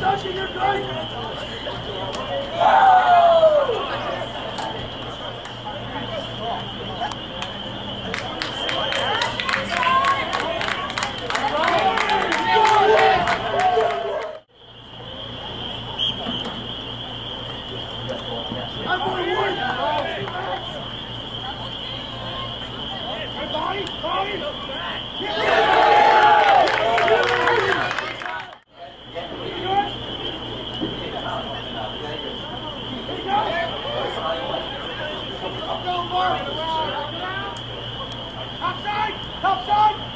Touching your body! Outside! Outside!